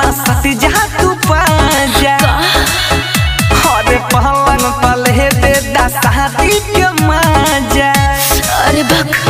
हमारा साथी जहाँ तू पा जा। अरे पहलवान दे दा साथी के मज़ा। अरे बक।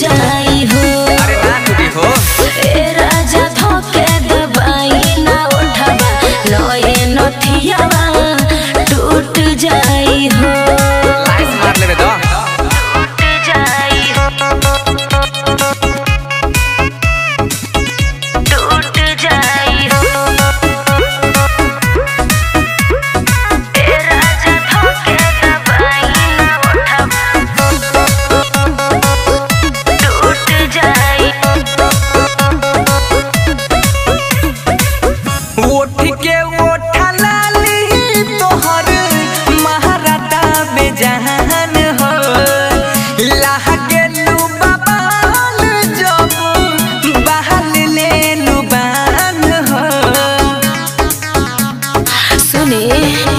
जाई हो। अरे राजा धोके दबाई ना उठा लए नथियावा तूने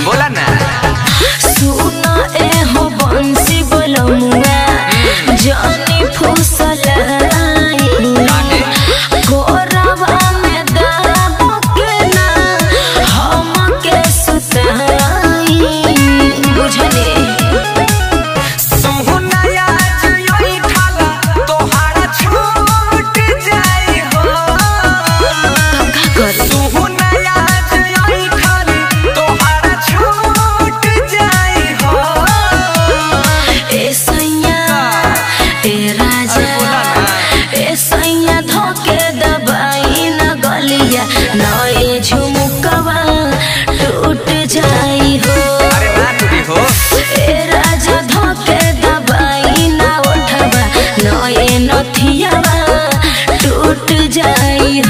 टूट जाई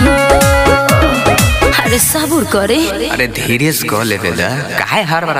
अरे सबूर करे अरे धीरे से कह ले काहे हर बार